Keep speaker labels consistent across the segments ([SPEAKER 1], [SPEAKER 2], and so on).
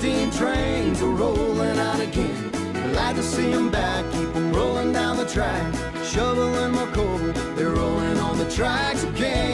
[SPEAKER 1] steam trains are rolling out again. Glad to see 'em back, keep 'em rolling down the track. Shoveling more coal, they're rolling on the tracks again.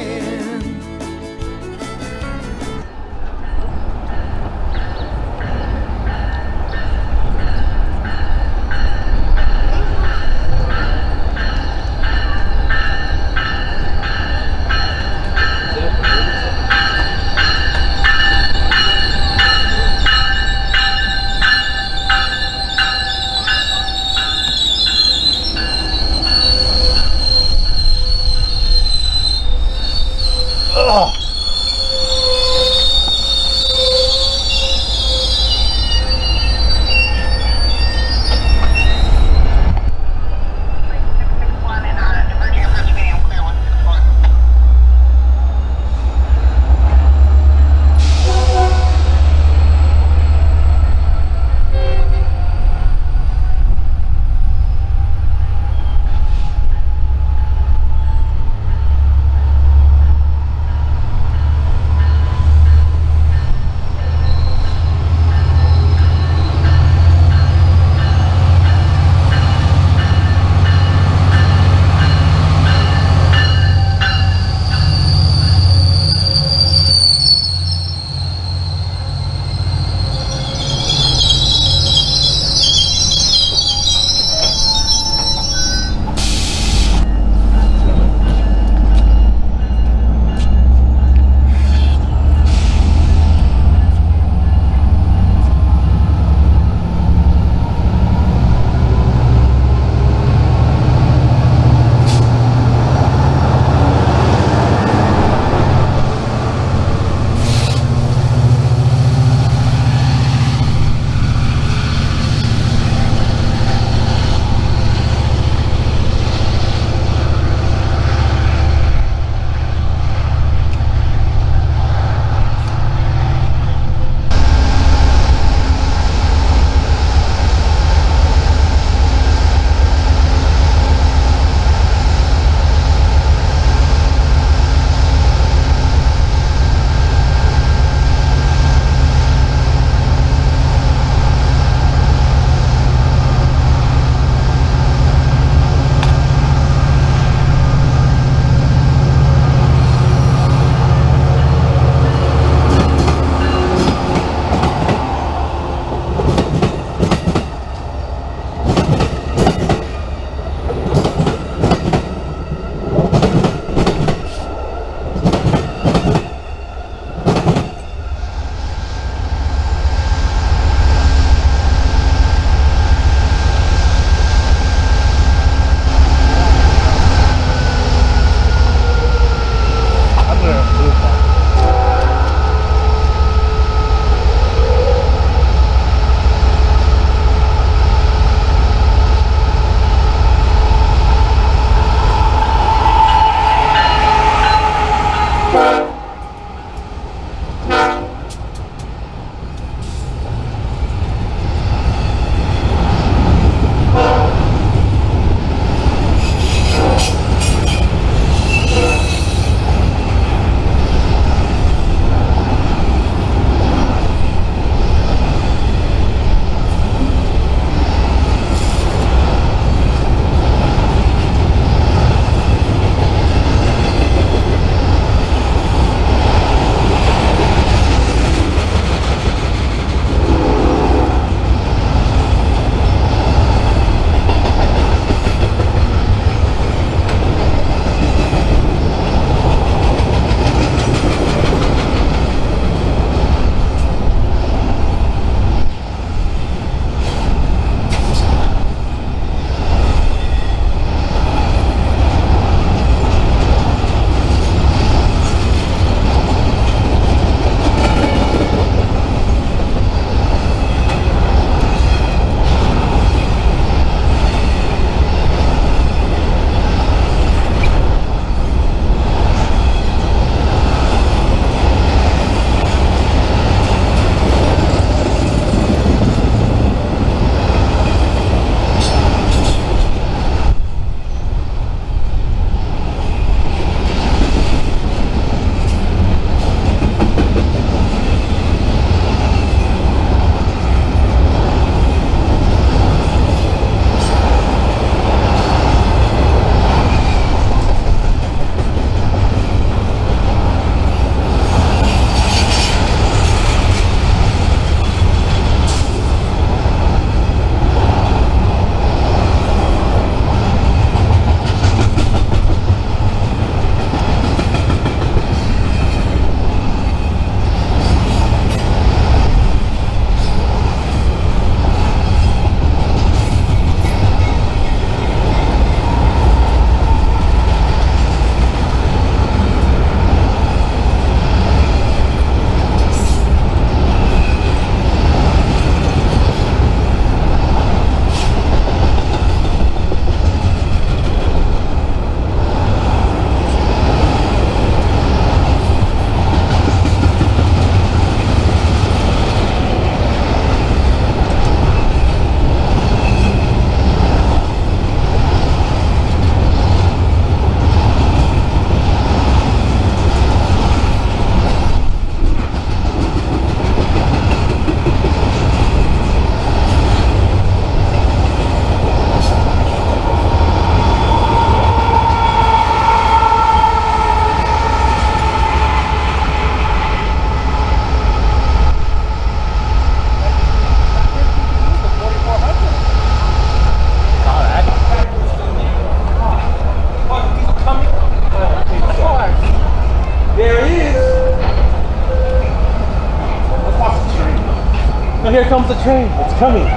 [SPEAKER 2] comes the train. It's coming.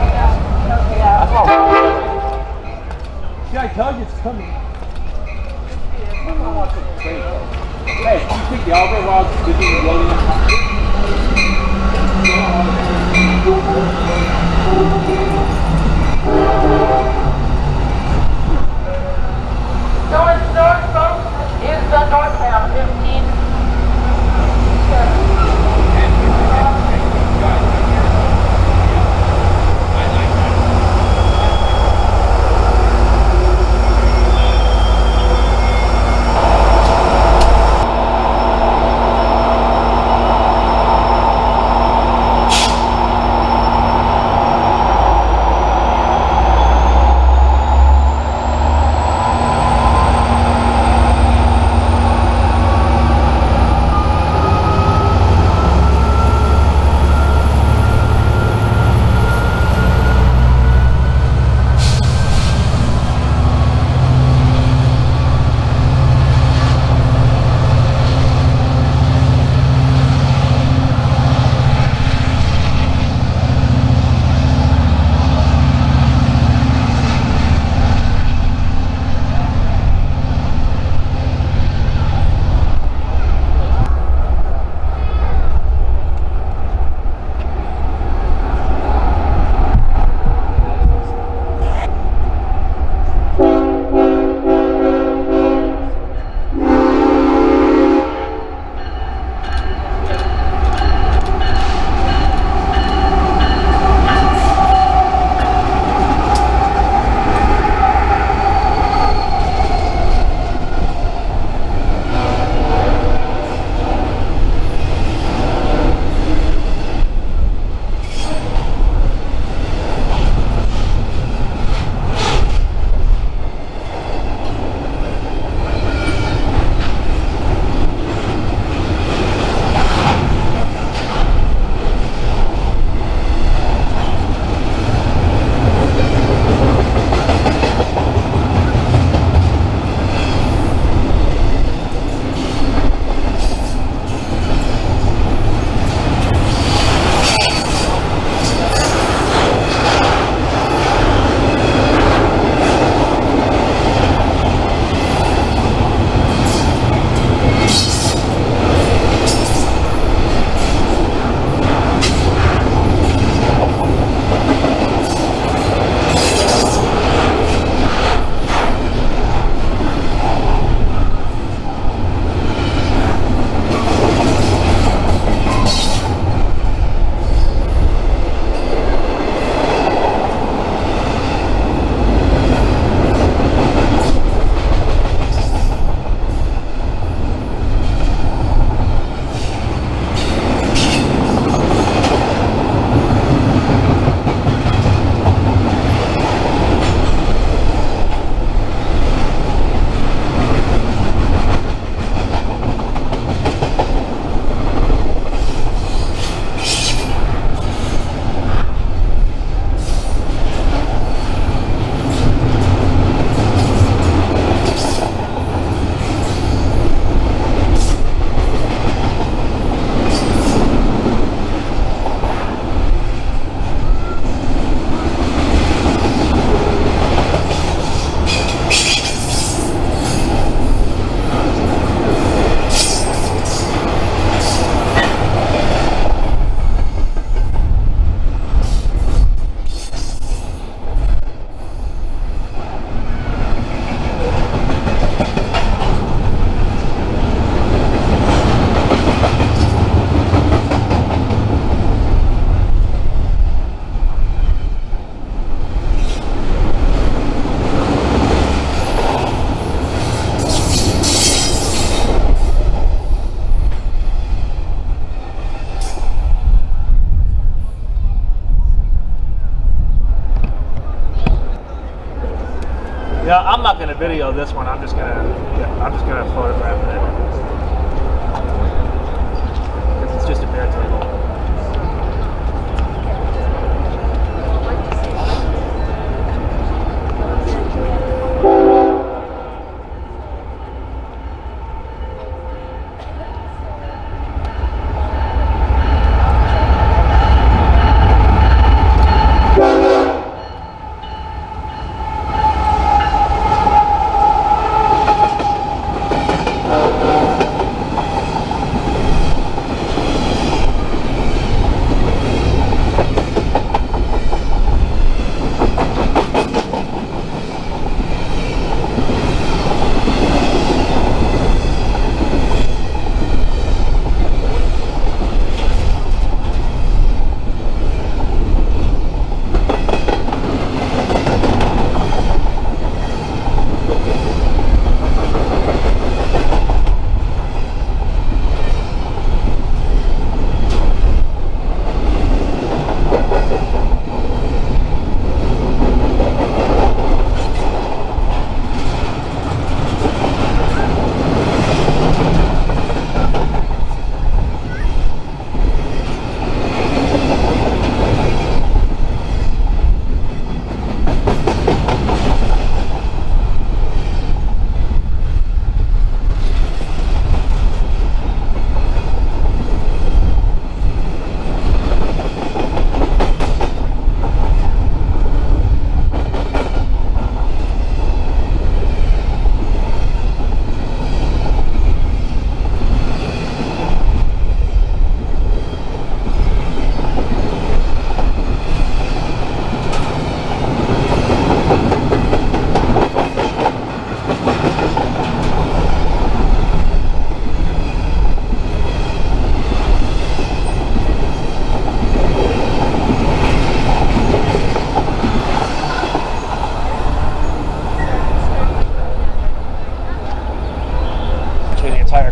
[SPEAKER 2] video this one, I'm just going to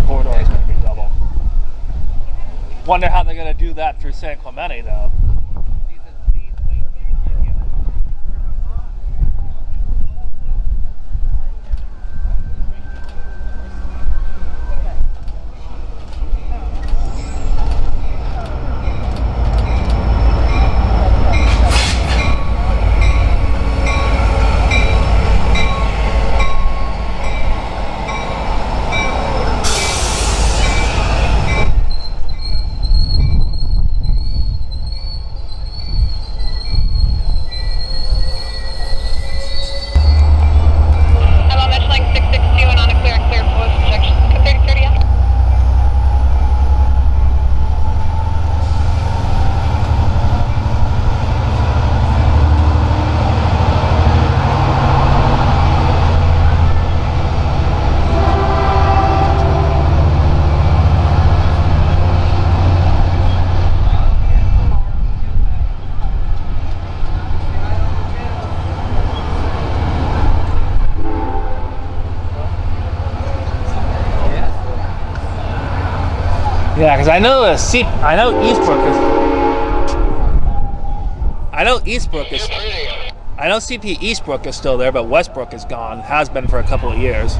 [SPEAKER 2] corridor
[SPEAKER 3] is going to be double. Wonder how they're going to do that through San Clemente,
[SPEAKER 2] though. Because I know uh, C- I know Eastbrook is. I know Eastbrook is. I know CP Eastbrook is still there, but Westbrook is gone. Has been for a couple of years.